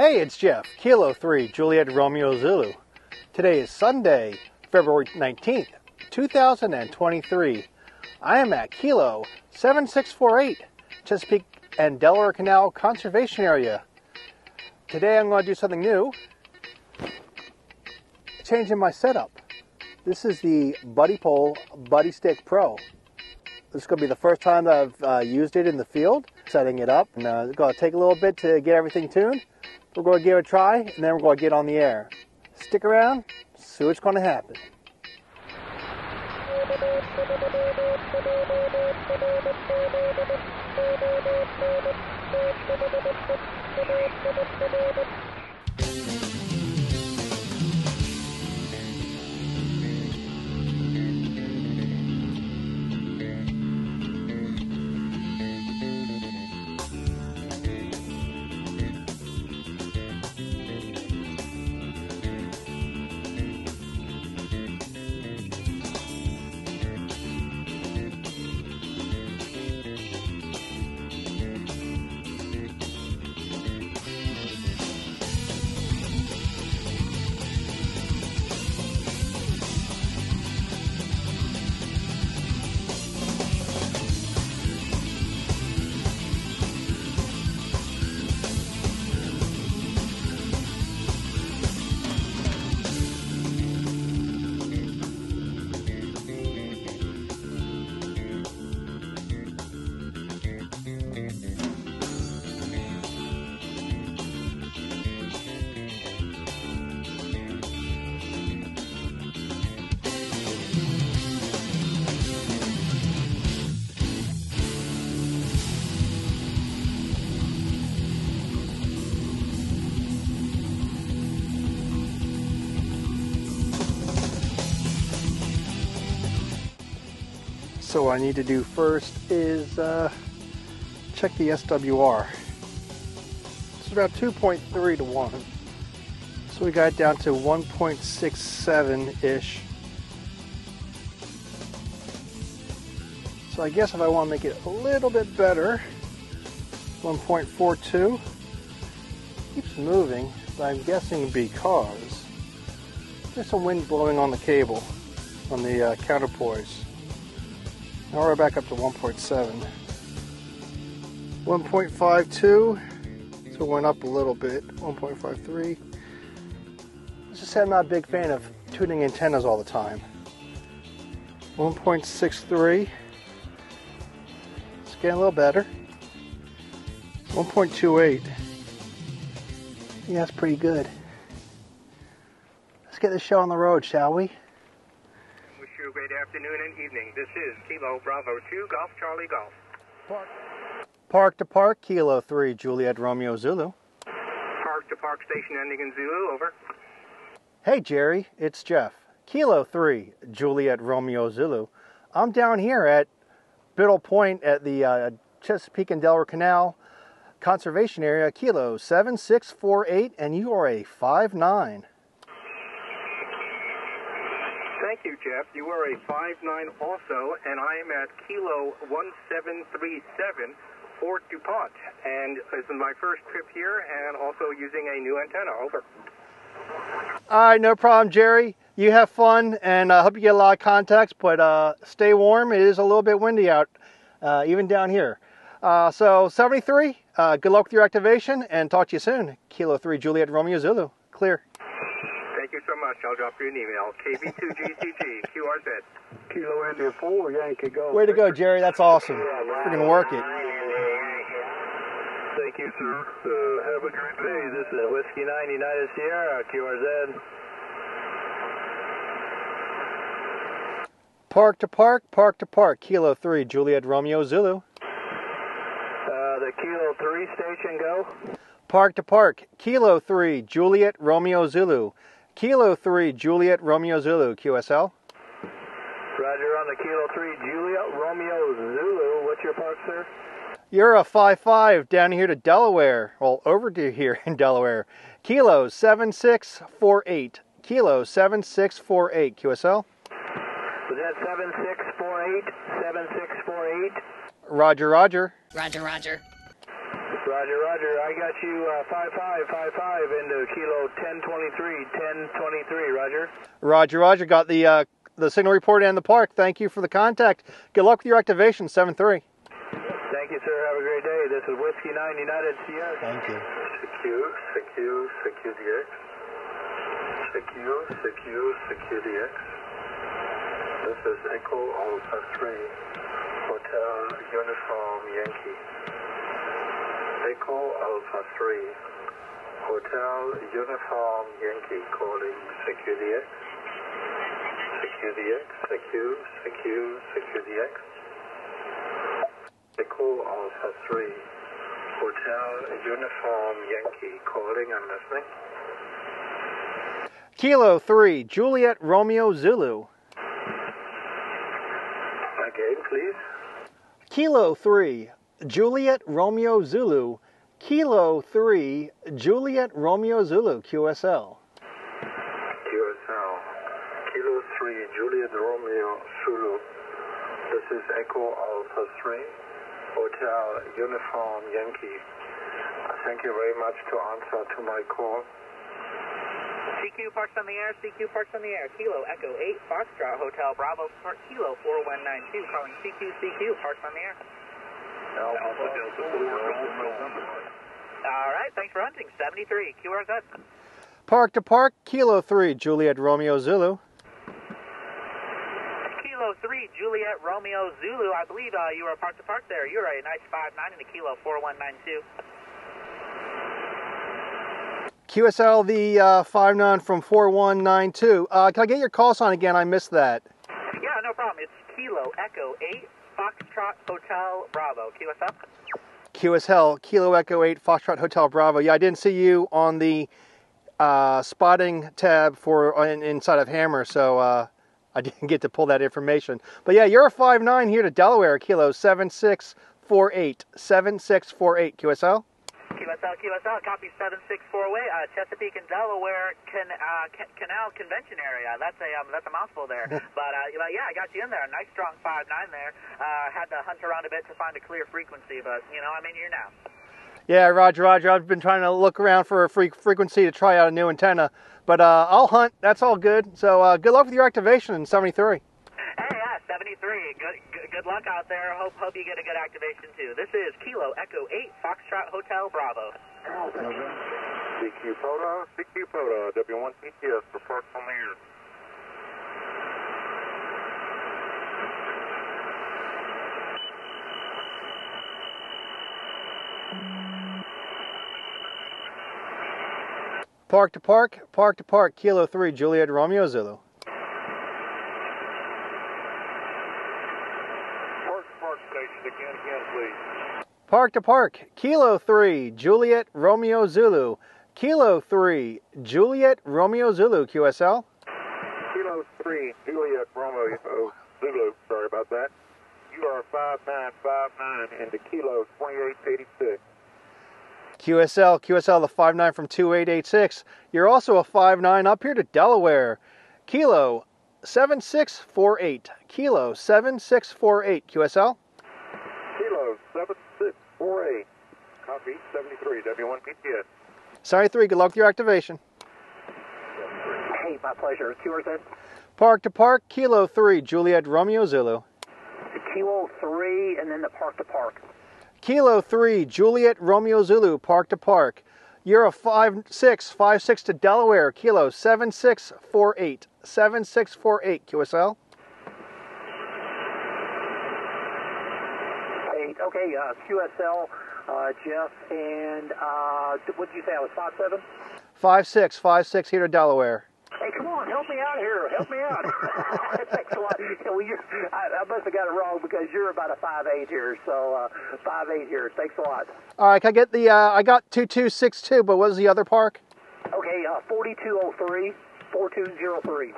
Hey, it's Jeff, Kilo 3, Juliet Romeo Zulu. Today is Sunday, February 19th, 2023. I am at Kilo 7648, Chesapeake and Delaware Canal Conservation Area. Today I'm going to do something new, changing my setup. This is the Buddipole Buddy Stick Pro. This is going to be the first time that I've uh, used it in the field, setting it up. And uh, it's going to take a little bit to get everything tuned. We're going to give it a try, and then we're going to get on the air. Stick around, see what's going to happen. So what I need to do first is uh, check the SWR. It's about 2.3 to 1. So we got down to 1.67-ish. So I guess if I want to make it a little bit better, 1.42. Keeps moving, but I'm guessing because there's some wind blowing on the cable, on the uh, counterpoise. Now we're back up to 1.7. 1.52, so went up a little bit. 1.53. Let's just I'm not a big fan of tuning antennas all the time. 1.63. It's getting a little better. 1.28. Yeah, that's pretty good. Let's get this show on the road, shall we? Wish you a great afternoon and evening. This is Kilo Bravo 2, Golf Charlie Golf. Park. Park to Park, Kilo 3, Juliet Romeo Zulu. Park to Park station ending in Zulu, over. Hey Jerry, it's Jeff. Kilo 3, Juliet Romeo Zulu. I'm down here at Biddle Point at the uh, Chesapeake and Delaware Canal Conservation Area, Kilo 7648, and you are a 5'9. Thank you, Jeff. You are a 5'9 also, and I am at Kilo 1737, Fort DuPont. And this is my first trip here and also using a new antenna, over. All right, no problem, Jerry. You have fun, and I hope you get a lot of contacts, but uh, stay warm. It is a little bit windy out, uh, even down here. Uh, so 73, uh, good luck with your activation, and talk to you soon. Kilo 3, Juliet Romeo Zulu. Clear. Thank you so much. I'll drop you an email. KB2GCG, QRZ. Kilo India 4, Yankee Golf. Way to go, Jerry. That's awesome. Freaking work it. Thank you, sir. Uh, have a great day. This is Whiskey 9 United Sierra, QRZ. Park to Park, Park to Park, Kilo 3, Juliet Romeo Zulu. Uh, the Kilo 3 station go. Park to Park, Kilo 3, Juliet Romeo Zulu. Kilo 3, Juliet Romeo Zulu, QSL. Roger on the Kilo 3 Juliet Romeo Zulu. What's your park, sir? You're a 5-5 down here to Delaware. Well, over to here in Delaware. Kilo 7648. Kilo 7648. QSL. Was that 7648? 7648? Roger, Roger. Roger, Roger. Roger, Roger. I got you uh, 5555 into Kilo 1023, 1023, Roger. Roger, Roger. Got the uh, the signal report and the park. Thank you for the contact. Good luck with your activation, 7-3. Thank you, sir. Have a great day. This is Whiskey 9 United CS. Thank you. Secure, secure, secure DX. Secure, secure, secure DX. This is Echo Alpha 3, Hotel Uniform Yankee. Echo Alpha 3, Hotel Uniform Yankee calling Secure DX. Secure secure, secure, secure DX. Echo Alpha 3, Hotel Uniform Yankee calling, I'm listening. Kilo 3, Juliet Romeo Zulu. Again, please. Kilo 3, Juliet Romeo Zulu. Kilo 3, Juliet Romeo Zulu, QSL. QSL. Kilo 3, Juliet Romeo Zulu. This is Echo Alpha 3, Hotel Uniform Yankee. Thank you very much to answer to my call. CQ parks on the air, CQ parks on the air. Kilo Echo 8, Foxtrot Hotel Bravo, Park Kilo 4192, calling CQ, CQ, parks on the air. Alpha Delta 4, All right, thanks for hunting. 73, QRZ. Park to Park, Kilo 3, Juliet Romeo Zulu. Kilo 3, Juliet Romeo Zulu. I believe uh, you were park to park there. You're a nice 5'9 in the Kilo 4192. QSL, the uh, 5-9 from 4192. Uh, can I get your call sign again? I missed that. Yeah, no problem. It's Kilo Echo 8, Foxtrot Hotel Bravo. QSL? QSL, Kilo Echo 8, Foxtrot Hotel Bravo. Yeah, I didn't see you on the uh, spotting tab for uh, in, inside of HAMRS, so uh, I didn't get to pull that information. But yeah, you're a 5-9 here to Delaware, Kilo 7648. 7648, QSL? QSL, QSL, copy 7648, uh, Chesapeake and Delaware can, uh, ca- Canal Convention Area. That's a um, that's a mouthful there. but uh, but yeah, I got you in there. Nice strong five nine there. Uh, had to hunt around a bit to find a clear frequency, but you know I'm in here now. Yeah, Roger, Roger. I've been trying to look around for a free frequency to try out a new antenna, but uh, I'll hunt. That's all good. So uh, good luck with your activation in 73. Hey, yeah, 73. Good, good good luck out there. Hope hope you get a good activation too. This is Kilo Echo 8 Foxtrot Hotel Bravo. CQ POTA, CQ POTA, W1 PTS for Park on the air. Park to Park, Park to Park, Kilo 3, Juliet Romeo Zulu. Park, Park Station again, again, please. Park to Park, Kilo 3, Juliet Romeo Zulu. Kilo 3, Juliet Romeo Zulu, QSL. Kilo 3, Juliet Romeo Zulu, sorry about that. You are 5959 into Kilo 2886. QSL, QSL, the 5-9 from 2886. You're also a 5-9 up here to Delaware. Kilo 7648. Kilo 7648. QSL. Kilo 7648. Copy 73, W1 PTS. Sorry, 3, good luck with your activation. Hey, my pleasure. QRZ. Park to Park, Kilo 3, Juliet Romeo Zulu. Kilo 3 and then the park to park. Kilo 3, Juliet Romeo Zulu, Park to Park. You're a 5-6, 5-6 to Delaware, Kilo 7648. 7648, QSL. Hey, okay, uh, QSL, uh, Jeff, and uh, what did you say? I was five seven. 5-6, 5-6 here to Delaware. Hey, come on, help me out here. Help me out. Thanks a lot. Yeah, well, you're, I, I must have got it wrong because you're about a five eight here. So uh, five eight here. Thanks a lot. All right, can I get the, uh, I got 2262, but what was the other park? Okay, uh, 4203, 4203.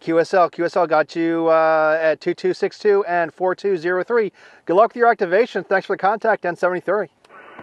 QSL. QSL got you uh, at 2262 and 4203. Good luck with your activation. Thanks for the contact, N73.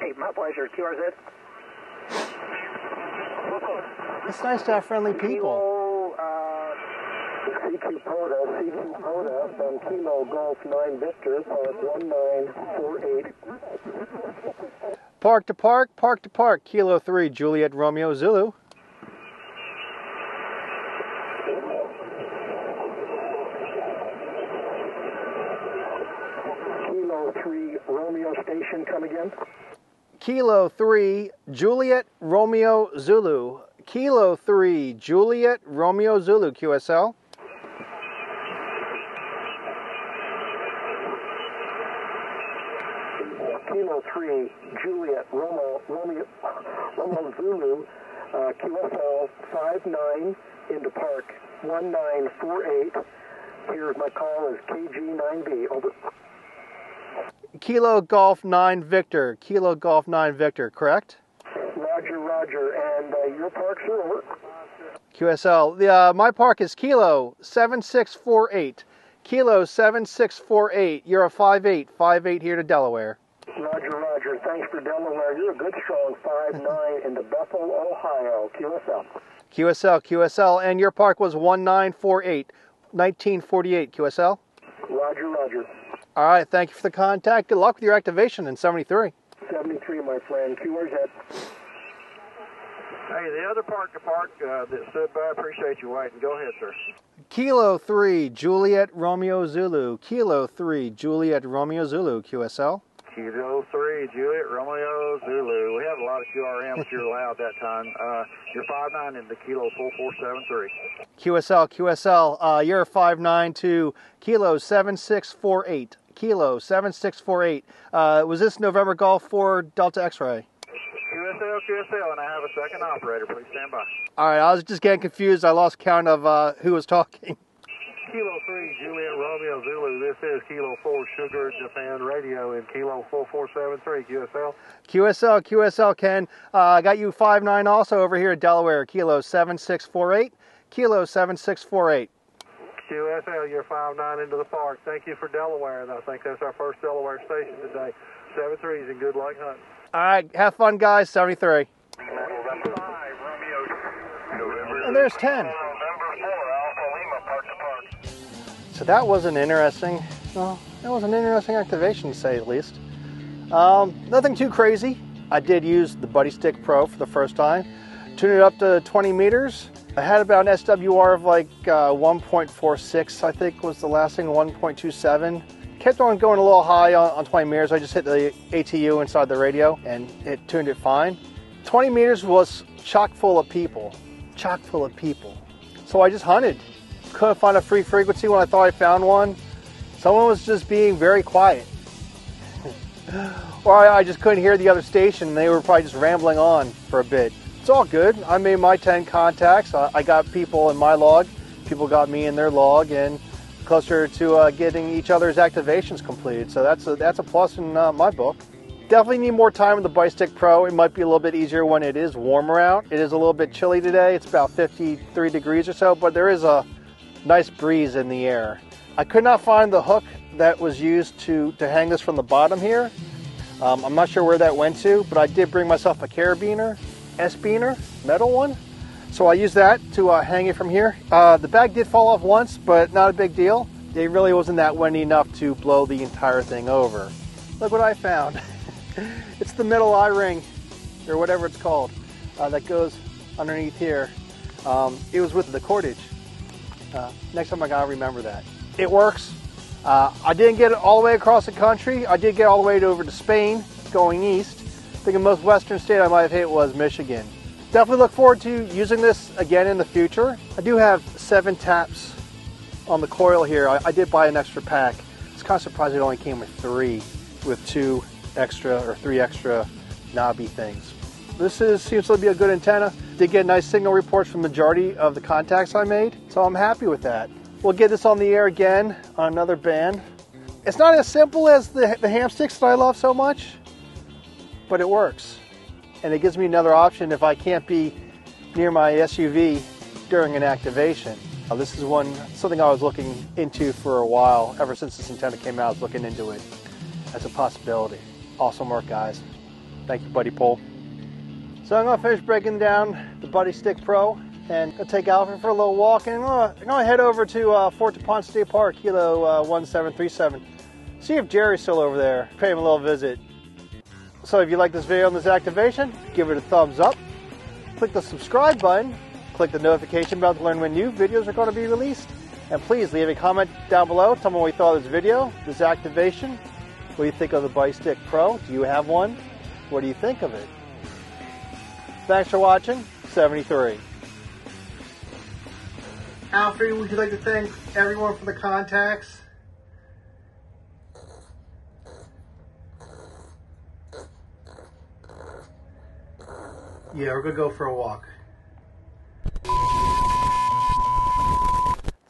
Hey, my pleasure. QRZ. It's nice to have friendly people. Kilo, uh, CQ POTA, CQ POTA from Kilo Golf 9 Victor, park 1948. Park to park, park to park, Kilo 3, Juliet Romeo Zulu. Kilo 3 Romeo Station, come again? Kilo 3, Juliet Romeo Zulu. Kilo 3, Juliet Romeo Zulu, QSL. Kilo 3 Juliet Romeo, Romeo, Romeo Zulu, uh, QSL 59 into Park 1948. Here's my call is KG9B. Over. Kilo Golf 9 Victor. Kilo Golf 9 Victor, correct? Roger, Roger. And uh, your park, sir, over. QSL. The, uh, my park is Kilo 7648. Kilo 7648. You're a 5'8. 5'8 here to Delaware. Roger, Roger. Thanks for Delaware. You're a good strong 5'9 into Bethel, Ohio. QSL. QSL, QSL. And your park was 1948. 1948, QSL. Roger, Roger. All right, thank you for the contact. Good luck with your activation in 73. 73, my friend. QRZ. Hey, the other park to park uh, that stood by, appreciate you waiting. Go ahead, sir. Kilo 3, Juliet Romeo Zulu. Kilo 3, Juliet Romeo Zulu, QSL. Kilo 3, Juliet Romeo Zulu. We had a lot of QRM, QRMs you're allowed that time. Uh, you're 5'9 into Kilo 4473. QSL, QSL, uh, you're 5'9 to Kilo 7648. Kilo 7648. Uh, was this November Golf 4 Delta X ray? QSL, QSL, and I have a second operator. Please stand by. All right, I was just getting confused. I lost count of uh, who was talking. Kilo 3, Juliet Romeo Zulu. This is Kilo 4, Sugar Japan Radio in Kilo 4473, QSL. QSL, QSL, Ken. Uh, I got you five nine also over here at Delaware. Kilo 7648. Kilo 7648. QSL, you're 5'9 into the park. Thank you for Delaware, and I think that's our first Delaware station today. 73s and good luck hunting. All right, have fun, guys. 73. And there's 10. November 4, Alpha Lima, park to park. So that was an interesting, well, that was an interesting activation to say the least. Um, nothing too crazy. I did use the Buddistick Pro for the first time. Tuned it up to 20 meters. I had about an SWR of like uh, 1.46, I think was the last thing, 1.27. Kept on going a little high on, on 20 meters. I just hit the ATU inside the radio and it tuned it fine. 20 meters was chock full of people, chock full of people. So I just hunted. Couldn't find a free frequency when I thought I found one. Someone was just being very quiet. or I, I just couldn't hear the other station. They were probably just rambling on for a bit. It's all good. I made my 10 contacts. I, I got people in my log. People got me in their log and closer to uh, getting each other's activations completed. So that's a, that's a plus in uh, my book. Definitely need more time with the Buddistick Pro. It might be a little bit easier when it is warmer out. It is a little bit chilly today. It's about 53 degrees or so, but there is a nice breeze in the air. I could not find the hook that was used to, to hang this from the bottom here. Um, I'm not sure where that went to, but I did bring myself a carabiner, S-beaner, metal one. So I used that to uh, hang it from here. Uh, the bag did fall off once, but not a big deal. It really wasn't that windy enough to blow the entire thing over. Look what I found. it's the metal eye ring, or whatever it's called, uh, that goes underneath here. Um, it was with the cordage. Uh, next time I gotta remember that. It works. Uh, I didn't get it all the way across the country. I did get all the way over to Spain, going east. I think the most western state I might have hit was Michigan. Definitely look forward to using this again in the future. I do have seven taps on the coil here. I, I did buy an extra pack. It's kind of surprised it only came with three, with two extra or three extra knobby things. This is seems to be a good antenna. Did get nice signal reports from the majority of the contacts I made, so I'm happy with that. We'll get this on the air again on another band. It's not as simple as the, the ham sticks that I love so much, but it works. And it gives me another option if I can't be near my SUV during an activation. Uh, this is one something I was looking into for a while. Ever since this antenna came out, I was looking into it as a possibility. Awesome work, guys. Thank you, Buddipole. So I'm gonna finish breaking down the Buddistick Pro and gonna take Alfred for a little walk and I'm gonna, I'm gonna head over to uh, Fort DuPont State Park, Kilo uh, 1737. See if Jerry's still over there. Pay him a little visit. So if you like this video on this activation, give it a thumbs up. Click the subscribe button. Click the notification bell to learn when new videos are going to be released. And please leave a comment down below. Tell me what you thought of this video, this activation. What do you think of the Buddistick Pro? Do you have one? What do you think of it? Thanks for watching. 73. Alfie, would you like to thank everyone for the contacts? Yeah, we're gonna go for a walk.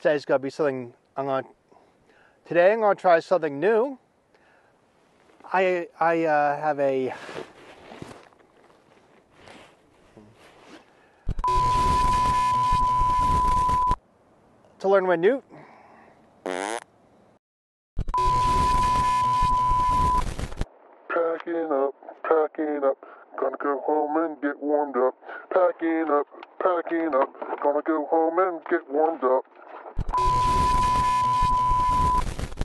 Today's gonna be something I'm gonna. Today I'm gonna try something new. I I uh, have a. To learn when new.